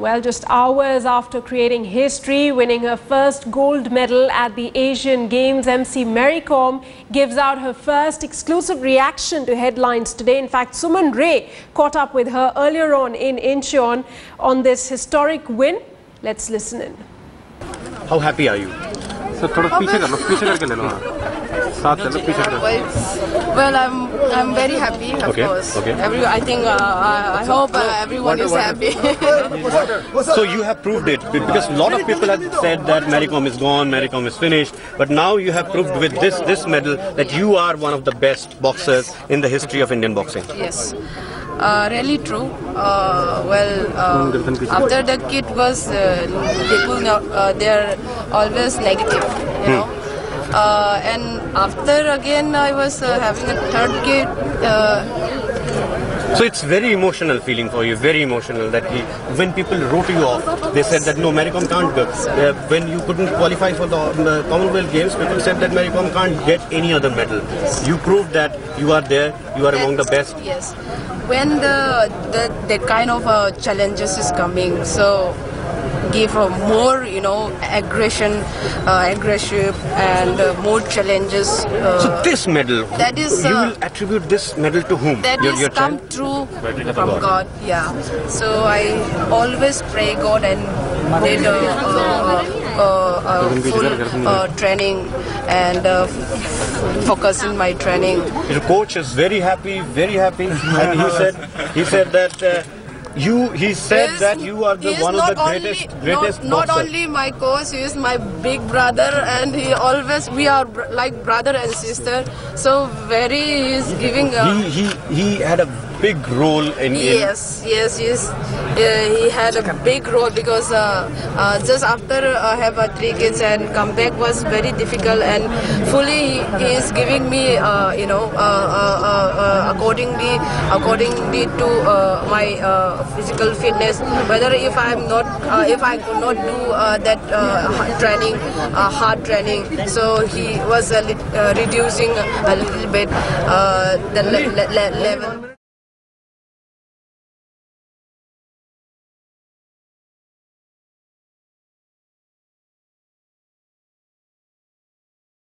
Well, just hours after creating history, winning her first gold medal at the Asian Games, MC Mary Kom gives out her first exclusive reaction to headlines today. In fact, Suman Ray caught up with her earlier on in Incheon on this historic win. Let's listen in. How happy are you? Sir थोड़ा पीछे कर लो पीछे करके ले लो well, well, I'm I'm very happy, of Okay, course. okay. Every, I think uh, I, I hope uh, everyone is happy. So you have proved it because a lot of people have said that Mary Kom is gone, Mary Kom is finished, but now you have proved with this this medal that you are one of the best boxers in the history of Indian boxing. yes, uh, really true. Uh, well, uh, after the kid was uh, people uh, they're always negative, you know. Uh, and after again I was uh, having a third kid. Uh, So it's very emotional feeling for you, very emotional that he, when people wrote you off, they said that no, Mary Kom can't go. Uh, when you couldn't qualify for the uh, Commonwealth Games, people said that Mary Kom can't get any other medal. You proved that you are there, you are among the best. Yes, when the, the that kind of uh, challenges is coming, so give uh, more, you know, aggression, uh, aggressive, and uh, more challenges. Uh, So this medal, That is, you uh, will attribute this medal to whom? that Your- is come true from God. Yeah. So I always pray God and did a, uh, uh, uh, full uh, training and uh, focus in my training. Your coach is very happy, very happy, and he said he said that uh, you he said is- that you are the one of the greatest only, greatest not, not only my coach, he is my big brother, and he always we are like brother and sister. So very he is giving. A, he he he had a big role in, Yes, yes, yes. Uh, he had a big role because uh, uh, just after I have uh, three kids and comeback was very difficult and fully he, is giving me, uh, you know, uh, uh, uh, uh, accordingly, accordingly to uh, my uh, physical fitness. Whether if I am not, uh, if I could not do uh, that uh, training, uh, hard training, so he was uh, uh, reducing a little bit uh, the le- le- level.